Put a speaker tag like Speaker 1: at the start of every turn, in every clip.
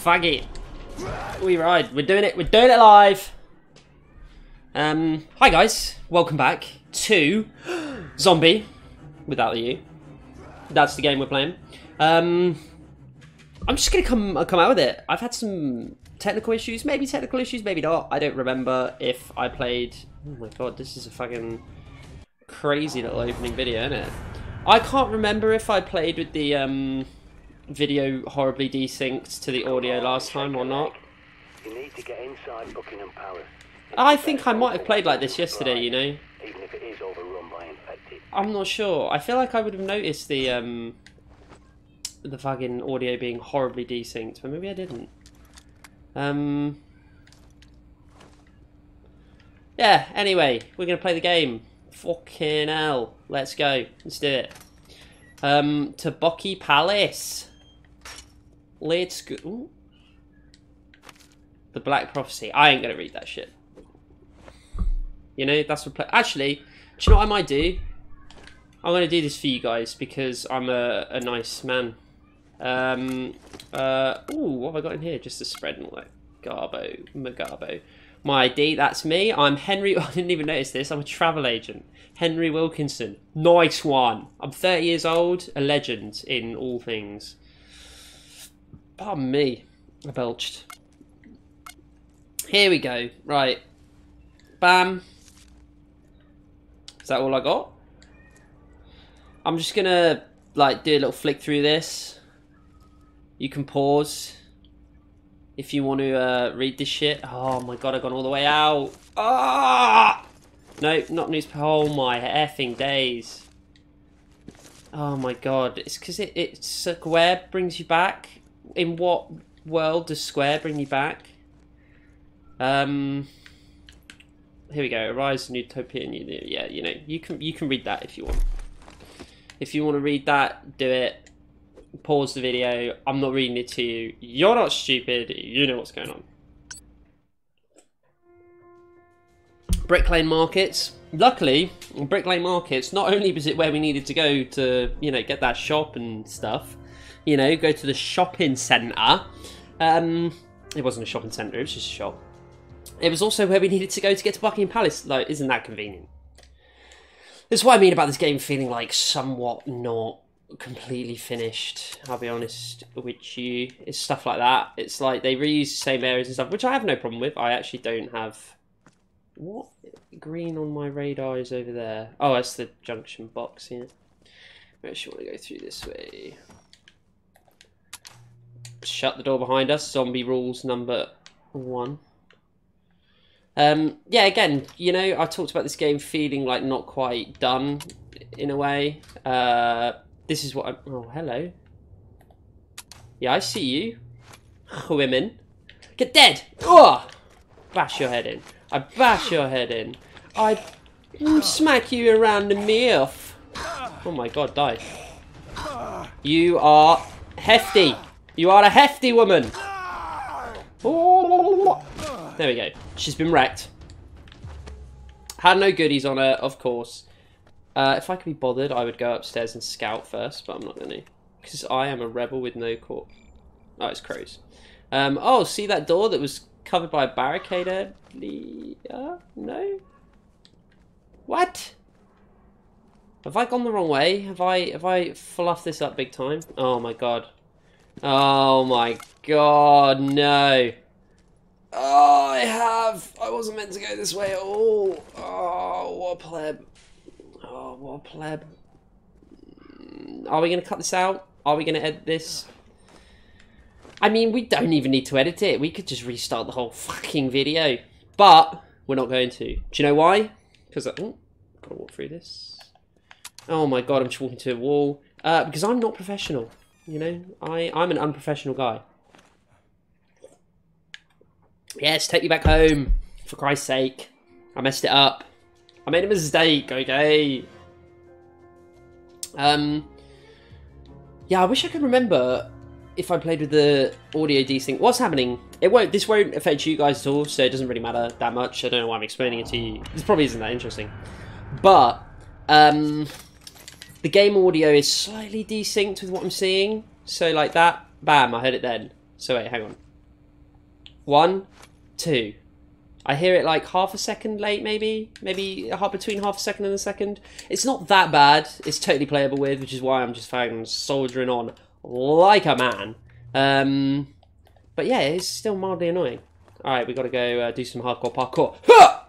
Speaker 1: Fuck it. We ride. We're doing it. We're doing it live. Um, hi guys. Welcome back to Zombi without the U. That's the game we're playing. Um, I'm just gonna come uh, come out with it. I've had some technical issues, maybe technical issues, maybe not. I don't remember if I played. Oh my god, this is a fucking crazy little opening video, isn't it? I can't remember if I played with the um, video horribly desynced to the audio last time or not.
Speaker 2: You need to get inside Buckingham Palace.
Speaker 1: I think I might have played like this yesterday, you know.
Speaker 2: Even if it is overrun by infected.
Speaker 1: I'm not sure. I feel like I would have noticed the um, the fucking audio being horribly desynced, but maybe I didn't. Um. Yeah. Anyway, we're gonna play the game. Fucking hell. Let's go. Let's do it. Um, to Bucky Palace. Go. Ooh. The Black Prophecy. I ain't gonna read that shit. You know, that's what. Actually, do you know what I might do? I'm gonna do this for you guys because I'm a, a nice man. Um. Uh. Ooh, what have I got in here? Just a spread and all that. Garbo, Magarbo. My ID, that's me. I'm Henry. I didn't even notice this. I'm a travel agent. Henry Wilkinson. Nice one. I'm 30 years old, a legend in all things. Pardon me. I belched. Here we go. Right. Bam. Is that all I got? I'm just gonna like do a little flick through this. You can pause if you want to uh, read this shit. Oh my god, I've gone all the way out. Ah! No, not newspaper. Oh my effing days. Oh my god, it's because it, it Square brings you back. In what world does Square bring you back? Um, here we go. Rise of Utopian. Yeah, you know, you can you can read that if you want. If you want to read that, do it. Pause the video. I'm not reading it to you. You're not stupid. You know what's going on. Brick Lane Markets. Luckily, Brick Lane Markets, not only was it where we needed to go to, you know, get that shop and stuff, you know, go to the shopping centre. Um, it wasn't a shopping centre, it was just a shop. It was also where we needed to go to get to Buckingham Palace. Like, isn't that convenient? That's what I mean about this game feeling like somewhat not completely finished. I'll be honest with you. It's stuff like that. It's like they reuse the same areas and stuff, which I have no problem with. I actually don't have. What green on my radar is over there? Oh, that's the junction box here. I actually want to go through this way. Shut the door behind us. Zombie rules number one. Um, yeah, again, you know, I talked about this game feeling like not quite done in a way. Uh, this is what I'm. Oh, hello. Yeah, I see you. Women. Get dead! Oh! Bash your head in. I bash your head in. I smack you around the mouth. Oh my god, die. You are hefty. You are a hefty woman. There we go. She's been wrecked. Had no goodies on her, of course. Uh, if I could be bothered, I would go upstairs and scout first, but I'm not going to. Because I am a rebel with no core. Oh, it's crows. Um, oh, see that door that was covered by a barricade earlier? No? What? Have I gone the wrong way? Have I have I fluffed this up big time? Oh my god. Oh my god, no. Oh, I have. I wasn't meant to go this way at all. Oh, what a pleb. Oh, what a pleb. Are we going to cut this out? Are we going to edit this? I mean, we don't even need to edit it. We could just restart the whole fucking video. But we're not going to. Do you know why? Because I... Oh, gotta walk through this. Oh my god, I'm just walking to a wall. Uh, because I'm not professional. You know, I, I'm an unprofessional guy. Yes, take me back home. For Christ's sake. I messed it up. I made a mistake, okay? Um, yeah, I wish I could remember if I played with the audio desync. What's happening? It won't. This won't affect you guys at all, so it doesn't really matter that much. I don't know why I'm explaining it to you. This probably isn't that interesting. But, um, the game audio is slightly desynced with what I'm seeing. So like that, bam, I heard it then. So wait, hang on. One, two. I hear it like half a second late, maybe, maybe between half a second and a second. It's not that bad. It's totally playable with, which is why I'm just fucking soldiering on like a man. Um, but yeah, it's still mildly annoying. All right, we got to go uh, do some hardcore parkour. Ha!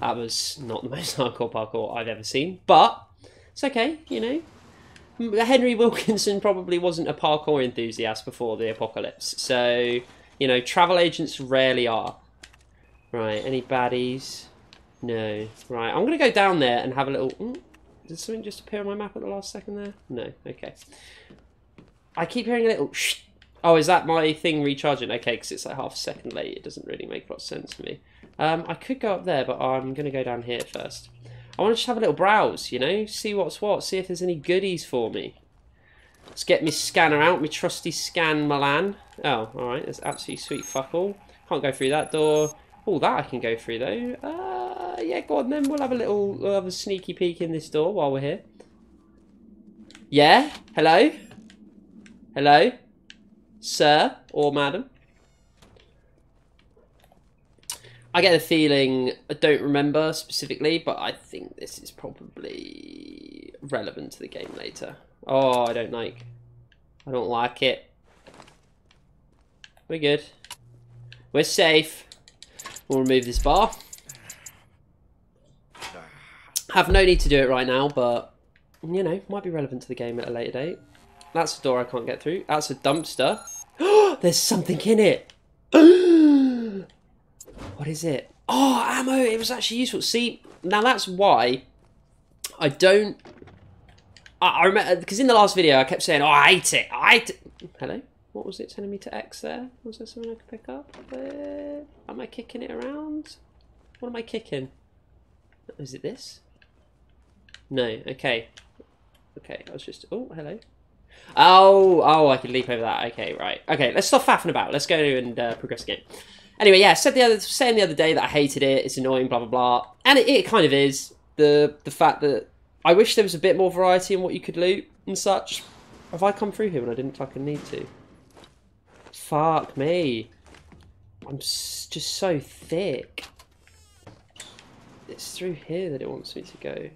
Speaker 1: That was not the most hardcore parkour I've ever seen, but it's okay, you know. Henry Wilkinson probably wasn't a parkour enthusiast before the apocalypse, so you know, travel agents rarely are. Right, any baddies? No. Right, I'm gonna go down there and have a little. Mm, did something just appear on my map at the last second there? No. Okay. I keep hearing a little. Shh. Oh, is that my thing recharging? Okay, because it's like half a second late. It doesn't really make a lot of sense for me. Um, I could go up there, but I'm gonna go down here first. I want to just have a little browse, you know, see what's what, see if there's any goodies for me. Let's get my scanner out, my trusty scan Milan. Oh, alright, there's absolutely sweet fuck all. Can't go through that door. Oh, that I can go through though. Uh, yeah, go on then. We'll have a little, we'll have a sneaky peek in this door while we're here. Yeah? Hello? Hello? Sir or madam? I get the feeling, I don't remember specifically, but I think this is probably relevant to the game later. Oh, I don't like. I don't like it. We're good. We're safe. We'll remove this bar. Have no need to do it right now, but you know, might be relevant to the game at a later date. That's a door I can't get through. That's a dumpster. There's something in it. What is it? Oh, ammo. It was actually useful. See, now that's why I don't. I, I remember because in the last video I kept saying, "Oh, I hate it. I hate it." Hello. What was it telling me to X there? Was there something I could pick up? Uh, am I kicking it around? What am I kicking? Is it this? No. Okay. Okay. I was just. Oh, hello. Oh, oh, I can leap over that. Okay, right. Okay, let's stop faffing about. Let's go and uh, progress the game. Anyway, yeah, said the other saying the other day that I hated it. It's annoying, blah blah blah, and it, it kind of is. The the fact that I wish there was a bit more variety in what you could loot and such. Have I come through here when I didn't fucking need to? Fuck me. I'm just so thick. It's through here that it wants me to go.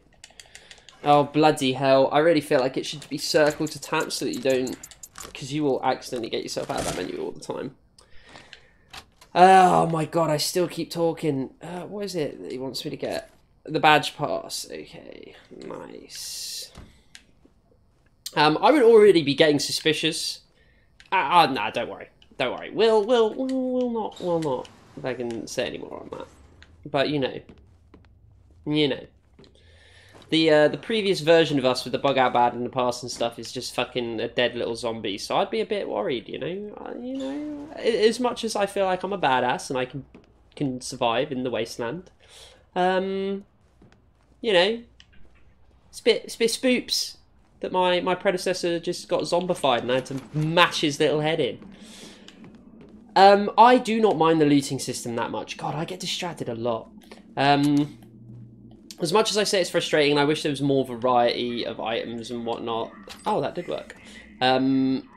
Speaker 1: Oh, bloody hell. I really feel like it should be circle to tap so that you don't... Because you will accidentally get yourself out of that menu all the time. Oh my god, I still keep talking. Uh, what is it that he wants me to get? The badge pass. Okay, nice. Um, I would already be getting suspicious. Ah, uh, nah, don't worry. Don't worry. We'll, we'll, we'll, we'll not, we'll not. If I can say any more on that. But you know. You know. The uh, the previous version of us with the bug out bad in the past and stuff is just fucking a dead little zombie. So I'd be a bit worried, you know. Uh, you know, as much as I feel like I'm a badass and I can can survive in the wasteland, um, you know, it's a bit it's a bit spoops that my my predecessor just got zombified and I had to mash his little head in. Um, I do not mind the looting system that much. God, I get distracted a lot. Um, as much as I say it's frustrating, I wish there was more variety of items and whatnot. Oh, that did work. Um,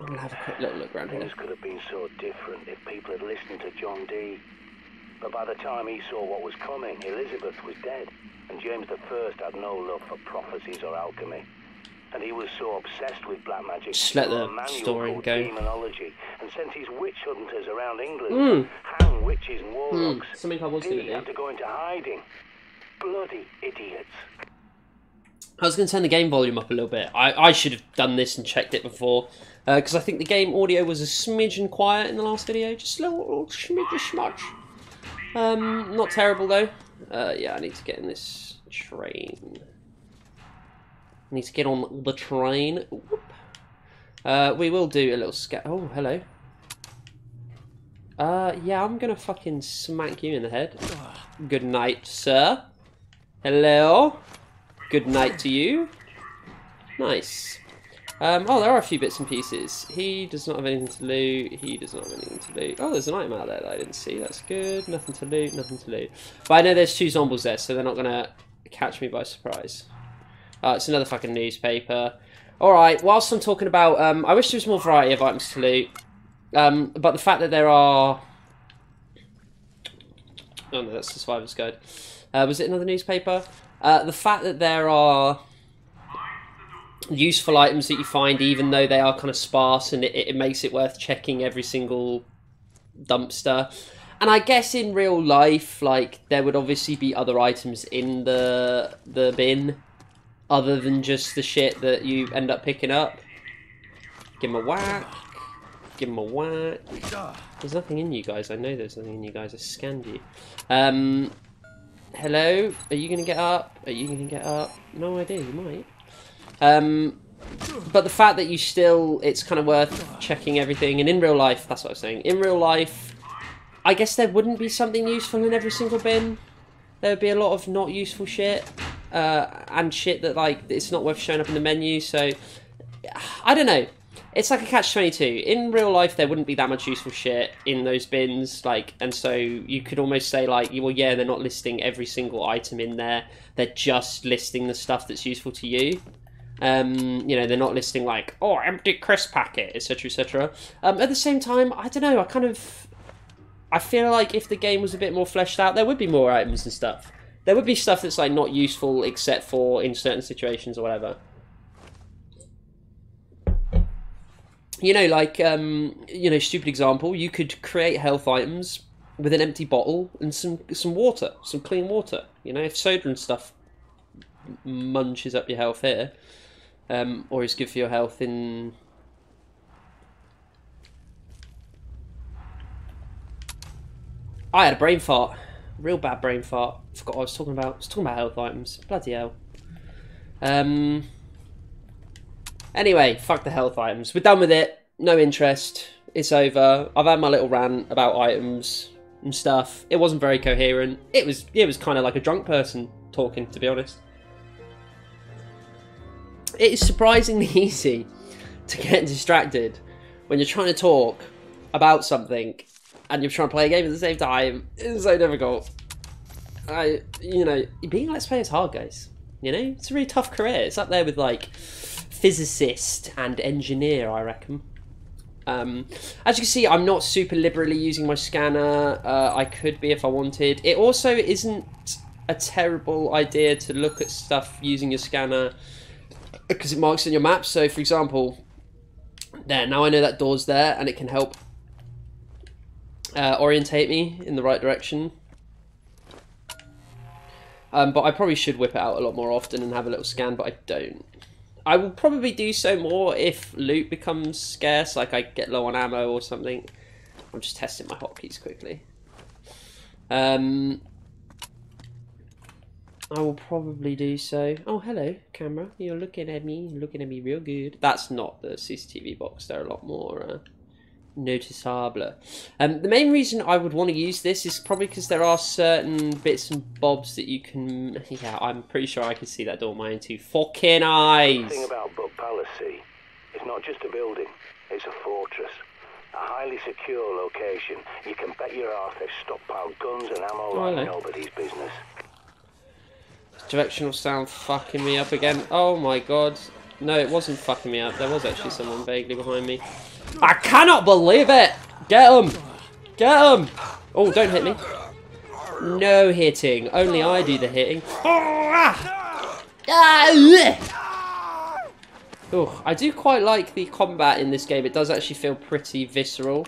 Speaker 1: I'm gonna have a quick little look around here.
Speaker 2: Things could have been so different if people had listened to John Dee. But by the time he saw what was coming, Elizabeth was dead, and James I had no love for prophecies or alchemy. And he was so obsessed with black magic,
Speaker 1: Just let the story go.
Speaker 2: Demonology, and sent his witch hunters around England
Speaker 1: Mm.
Speaker 2: hang witches and warlocks.
Speaker 1: something I was gonna do.
Speaker 2: had to go into hiding. Bloody idiots.
Speaker 1: I was going to turn the game volume up a little bit. I, I should have done this and checked it before. Because I think the game audio was a smidgen quiet in the last video. Just a little, little smidge smudge. Um, not terrible though. Uh, yeah, I need to get in this train. I need to get on the train. Uh, we will do a little scat. Oh, hello. Uh, yeah, I'm gonna fucking smack you in the head. Good night, sir. Hello. Good night to you. Nice. Um, oh, there are a few bits and pieces. He does not have anything to loot. He does not have anything to loot. Oh, there's an item out there that I didn't see. That's good. Nothing to loot. Nothing to loot. But I know there's two zombies there, so they're not gonna catch me by surprise. Uh, it's another fucking newspaper. All right. Whilst I'm talking about, um, I wish there was more variety of items to loot. Um, but the fact that there are, oh no, that's the Survivor's Guide. Uh, was it another newspaper? Uh, the fact that there are useful items that you find, even though they are kind of sparse, and it, it makes it worth checking every single dumpster. And I guess in real life, like there would obviously be other items in the the bin, other than just the shit that you end up picking up. Give him a whack. Give him a whack. There's nothing in you guys. I know there's nothing in you guys. I scanned you. Um, hello. Are you gonna get up? Are you gonna get up? No idea. You might. Um, but the fact that you still, it's kind of worth checking everything. And in real life, that's what I was saying. In real life, I guess there wouldn't be something useful in every single bin. There would be a lot of not useful shit, uh, and shit that like it's not worth showing up in the menu. So I don't know. It's like a catch twenty two. In real life, there wouldn't be that much useful shit in those bins, like, and so you could almost say like, well, yeah, they're not listing every single item in there. They're just listing the stuff that's useful to you. Um, you know, they're not listing like, oh, empty crisp packet, etc., etc. Um, at the same time, I don't know. I kind of, I feel like if the game was a bit more fleshed out, there would be more items and stuff. There would be stuff that's like not useful except for in certain situations or whatever. You know, like um, you know, stupid example. You could create health items with an empty bottle and some some water, some clean water. You know, if soda and stuff munches up your health here, um, or is good for your health in. I had a brain fart, real bad brain fart. Forgot I was talking about. I was talking about health items. Bloody hell. Um. Anyway, fuck the health items. We're done with it. No interest. It's over. I've had my little rant about items and stuff. It wasn't very coherent. It was. It was kind of like a drunk person talking, to be honest it is surprisingly easy to get distracted when you're trying to talk about something and you're trying to play a game at the same time. It's so difficult. I, you know, being a let's play is hard, guys. You know, it's a really tough career. It's up there with like physicist and engineer, I reckon. Um, as you can see, I'm not super liberally using my scanner. Uh, I could be if I wanted. It also isn't a terrible idea to look at stuff using your scanner because it marks in your map. So, for example, there, now I know that door's there and it can help uh, orientate me in the right direction. Um, but I probably should whip it out a lot more often and have a little scan, but I don't. I will probably do so more if loot becomes scarce, like I get low on ammo or something. I'm just testing my hotkeys quickly. Um, I will probably do so. Oh, hello, camera. You're looking at me, you're looking at me real good. That's not the CCTV box. There are a lot more uh, noticeable. Um, the main reason I would want to use this is probably because there are certain bits and bobs that you can... Yeah, I'm pretty sure I can see that door my own two fucking eyes.
Speaker 2: The thing about Buck Palace, see, it's not just a building. It's a fortress. A highly secure location. You can bet your ass they've stockpiled guns and ammo
Speaker 1: Oh,
Speaker 2: like nobody's business.
Speaker 1: Directional sound fucking me up again. Oh my god. No, it wasn't fucking me up. There was actually someone vaguely behind me. I cannot believe it! Get him! Get him! Oh, don't hit me. No hitting. Only I do the hitting. Oh, I do quite like the combat in this game. It does actually feel pretty visceral.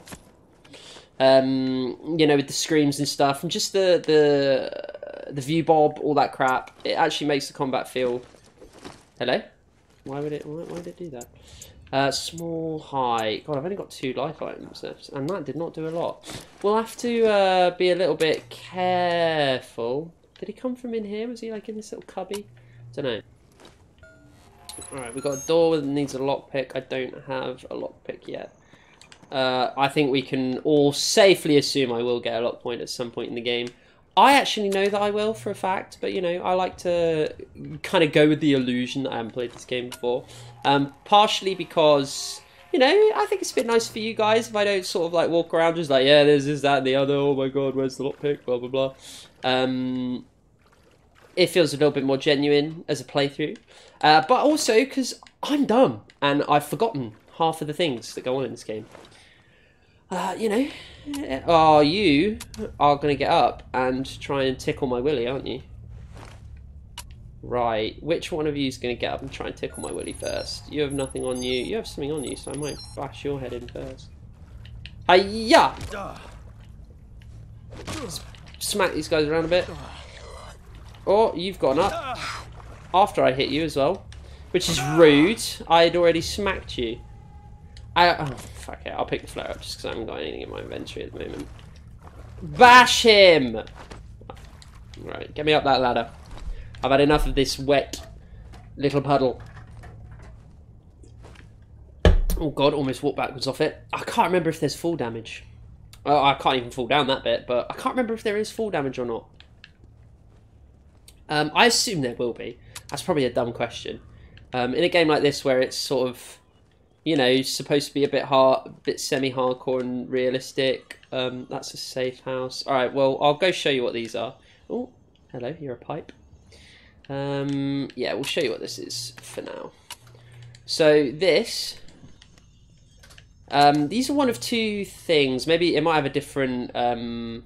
Speaker 1: Um, you know, with the screams and stuff, and just the the the view bob, all that crap. It actually makes the combat feel. Hello. Why would it? Why, why it do that? Uh, small high. God, I've only got two life items left, and that did not do a lot. We'll have to uh, be a little bit careful. Did he come from in here? Was he like in this little cubby? I don't know. Alright, we've got a door that needs a lockpick. I don't have a lockpick yet. Uh, I think we can all safely assume I will get a lock point at some point in the game. I actually know that I will for a fact, but you know, I like to kind of go with the illusion that I haven't played this game before. Um, partially because, you know, I think it's a bit nice for you guys if I don't sort of like walk around just like, yeah, there's this, that, and the other. Oh my god, where's the lockpick? Blah, blah, blah. Um, it feels a little bit more genuine as a playthrough. Uh, but also because I'm dumb and I've forgotten half of the things that go on in this game. Uh, you know, oh, you are going to get up and try and tickle my willy, aren't you? Right, which one of you is going to get up and try and tickle my willy first? You have nothing on you. You have something on you, so I might bash your head in first. Hiya! Smack these guys around a bit. Oh, you've gone up. After I hit you as well. Which is rude. I had already smacked you. I, oh, fuck it. I'll pick the flare up just because I haven't got anything in my inventory at the moment. Bash him! Right, get me up that ladder. I've had enough of this wet little puddle. Oh god, almost walked backwards off it. I can't remember if there's fall damage. Oh, I can't even fall down that bit, but I can't remember if there is fall damage or not. Um, I assume there will be. That's probably a dumb question. Um, in a game like this where it's sort of, you know, supposed to be a bit hard, a bit semi-hardcore and realistic. Um, that's a safe house. All right, well, I'll go show you what these are. Oh, hello, you're a pipe. Um, yeah, we'll show you what this is for now. So this, um, these are one of two things. Maybe it might have a different, um,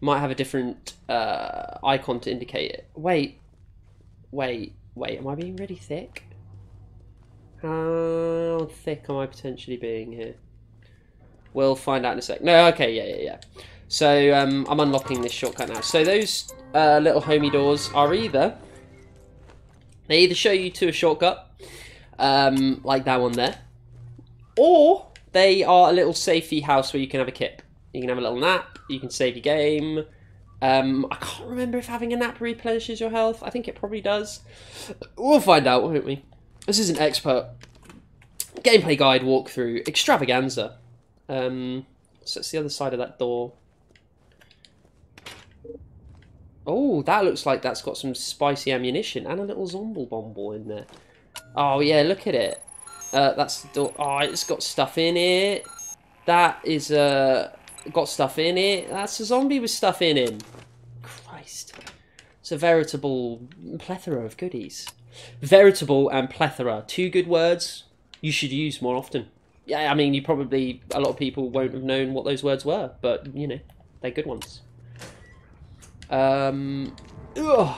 Speaker 1: might have a different uh, icon to indicate it. Wait, wait, wait. Am I being really thick? How thick am I potentially being here? We'll find out in a sec. No, okay, yeah, yeah, yeah. So um, I'm unlocking this shortcut now. So those uh, little homey doors are either they either show you to a shortcut, um, like that one there, or they are a little safety house where you can have a kip. You can have a little nap. You can save your game. Um, I can't remember if having a nap replenishes your health. I think it probably does. We'll find out, won't we? This is an expert gameplay guide walkthrough extravaganza. Um, so it's the other side of that door. Oh, that looks like that's got some spicy ammunition and a little zombie bomb in there. Oh yeah, look at it. Uh, that's the door. Oh, it's got stuff in it. That is uh, got stuff in it. That's a zombie with stuff in him. Christ. It's a veritable plethora of goodies. Veritable and plethora. Two good words you should use more often. Yeah, I mean, you probably, a lot of people won't have known what those words were, but, you know, they're good ones. Um, ugh.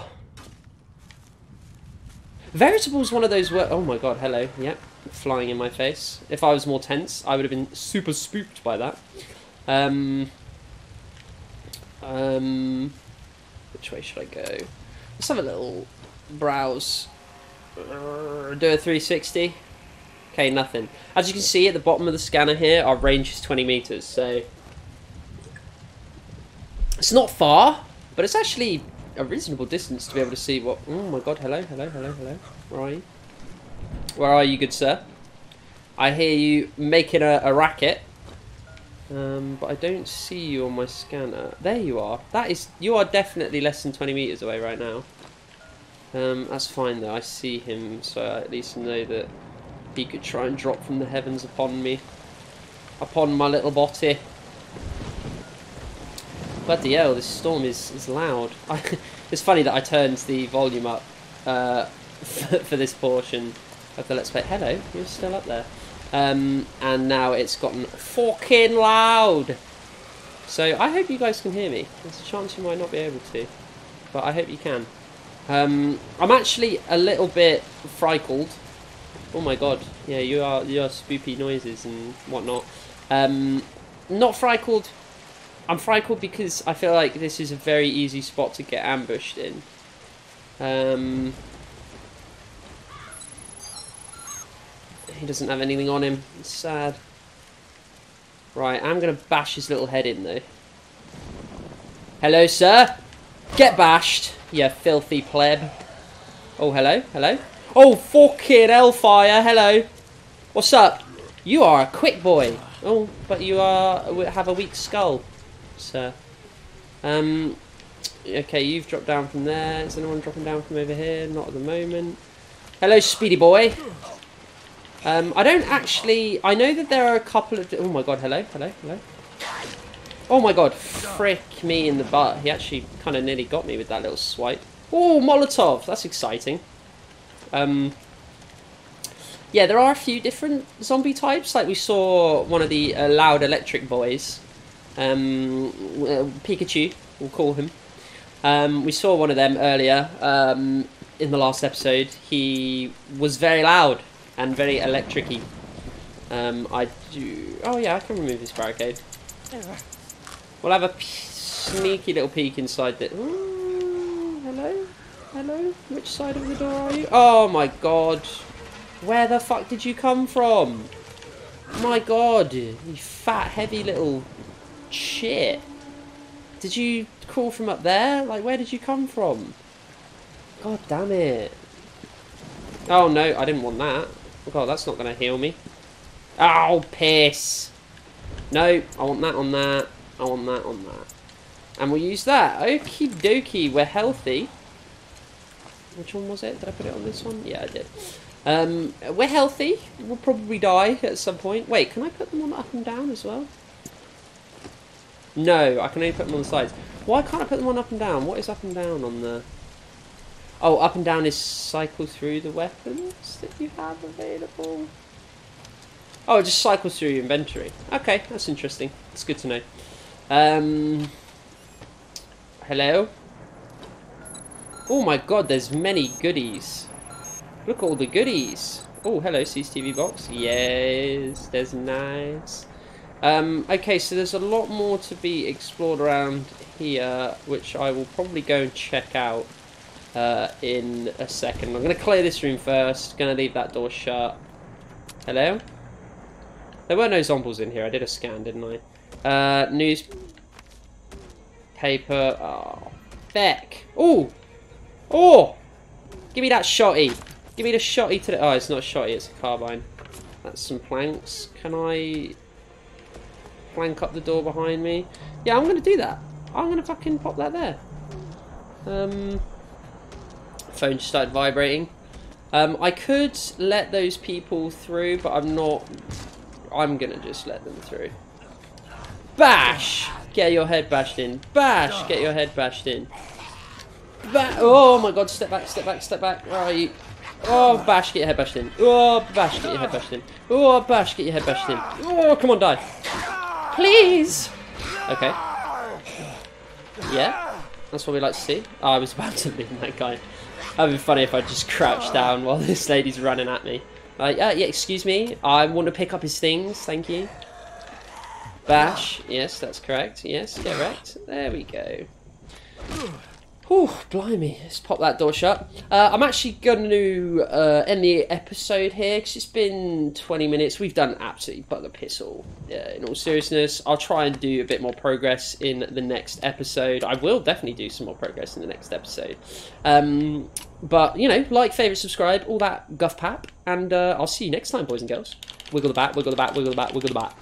Speaker 1: Veritable is one of those words. Oh my god, hello. Yep, flying in my face. If I was more tense, I would have been super spooked by that. Um, um, which way should I go? Let's have a little browse. Do a 360. Okay, nothing. As you can see at the bottom of the scanner here, our range is 20 meters, so it's not far, but it's actually a reasonable distance to be able to see what... Oh my god, hello, hello, hello, hello. Where are you? Where are you, good sir? I hear you making a, a racket. Um, but I don't see you on my scanner. There you are. That is... You are definitely less than 20 metres away right now. Um, that's fine though. I see him, so I at least know that he could try and drop from the heavens upon me. Upon my little body. Bloody hell, this storm is, is loud. I, it's funny that I turned the volume up uh, for, for, this portion of the Let's Play. Hello, you're still up there. Um, and now it's gotten fucking loud. So I hope you guys can hear me. There's a chance you might not be able to, but I hope you can. Um, I'm actually a little bit frightened. Oh my god, yeah, you are you are spoopy noises and whatnot. Um, not frightened I'm frightened because I feel like this is a very easy spot to get ambushed in. Um, he doesn't have anything on him. It's sad. Right, I'm going to bash his little head in though. Hello, sir. Get bashed, you filthy pleb. Oh, hello, hello. Oh, fucking hellfire, hello. What's up? You are a quick boy. Oh, but you are have a weak skull sir. Um, okay, you've dropped down from there. Is anyone dropping down from over here? Not at the moment. Hello, Speedy Boy. Um, I don't actually... I know that there are a couple of... Oh my god, hello, hello, hello. Oh my god, frick me in the butt. He actually kind of nearly got me with that little swipe. Oh, Molotov. That's exciting. Um, yeah, there are a few different zombie types. Like we saw one of the uh, loud electric boys, um, uh, Pikachu, we'll call him. Um, we saw one of them earlier um, in the last episode. He was very loud and very electricy. Um, I do. Oh yeah, I can remove this barricade. We'll have a sneaky little peek inside the. Ooh, hello, hello. Which side of the door are you? Oh my god. Where the fuck did you come from? My god, you fat, heavy little shit. Did you crawl from up there? Like, where did you come from? God damn it. Oh no, I didn't want that. Oh god, that's not going to heal me. Oh, piss. No, I want that on that. I want that on that. And we'll use that. Okie dokie, we're healthy. Which one was it? Did I put it on this one? Yeah, I did. Um, we're healthy. We'll probably die at some point. Wait, can I put them on up and down as well? No, I can only put them on the sides. Why can't I put them on up and down? What is up and down on the... Oh, up and down is cycle through the weapons that you have available. Oh, it just cycles through your inventory. Okay, that's interesting. It's good to know. Um, hello? Oh my god, there's many goodies. Look all the goodies. Oh, hello, CCTV box. Yes, there's nice. Um, okay, so there's a lot more to be explored around here, which I will probably go and check out uh, in a second. I'm going to clear this room first. Going to leave that door shut. Hello? There were no zombies in here. I did a scan, didn't I? Uh, news paper. Oh, feck. Oh, oh! Give me that shotty. Give me the shotty to the. Oh, it's not a shotty. It's a carbine. That's some planks. Can I plank up the door behind me? Yeah, I'm gonna do that. I'm gonna fucking pop that there. Um, phone just started vibrating. Um, I could let those people through, but I'm not. I'm gonna just let them through. Bash! Get your head bashed in. Bash! Get your head bashed in. Ba oh my god, step back, step back, step back. Where are you? Oh, bash, get your head bashed in. Oh, bash, get your head bashed in. Oh, bash, get your head bashed in. Oh, come on, die. Please! Okay. Yeah? That's what we like to see. Oh, I was about to leave that guy. That'd be funny if I just crouched down while this lady's running at me. Like, uh, yeah, excuse me. I want to pick up his things. Thank you. Bash. Yes, that's correct. Yes, correct. There we go. Whew, blimey. Let's pop that door shut. Uh, I'm actually going to uh, end the episode here because it's been 20 minutes. We've done absolutely bugger piss all. In all seriousness, I'll try and do a bit more progress in the next episode. I will definitely do some more progress in the next episode. Um, but, you know, like, favourite, subscribe, all that guff pap. And uh, I'll see you next time, boys and girls. Wiggle the bat, wiggle the bat, wiggle the bat, wiggle the bat.